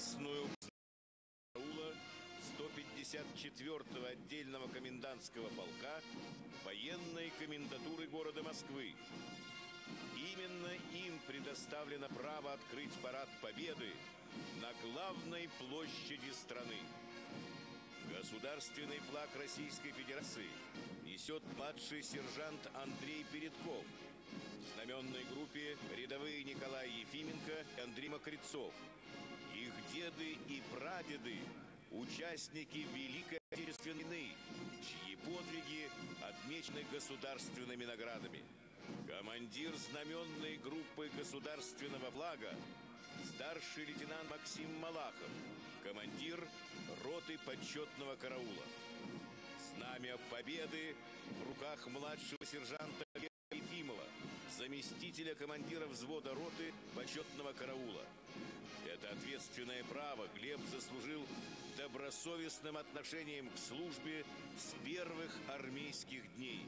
Красную караула 154-го отдельного комендантского полка военной комендатуры города Москвы. Именно им предоставлено право открыть парад Победы на главной площади страны. Государственный флаг Российской Федерации несет младший сержант Андрей Передков. В знаменной группе рядовые Николай Ефименко и Андрей Мокрецов. Деды и прадеды – участники Великой Отечественной войны, чьи подвиги отмечены государственными наградами. Командир знаменной группы государственного флага старший лейтенант Максим Малахов, командир роты почетного караула. Знамя Победы в руках младшего сержанта заместителя командира взвода роты почетного караула. Это ответственное право Глеб заслужил добросовестным отношением к службе с первых армейских дней.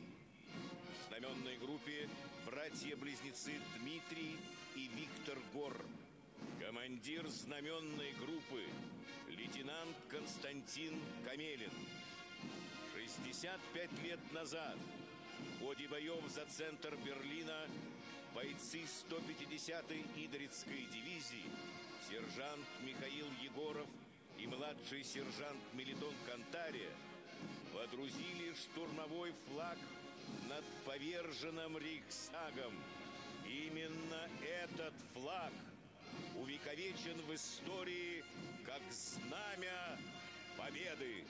В знаменной группе братья-близнецы Дмитрий и Виктор Гор – Командир знаменной группы лейтенант Константин Камелин. 65 лет назад в ходе боев за центр Берлина бойцы 150-й Идрицкой дивизии сержант Михаил Егоров и младший сержант Мелитон Кантария водрузили штурмовой флаг над поверженным Рейхстагом. Именно этот флаг – увековечен в истории как знамя победы.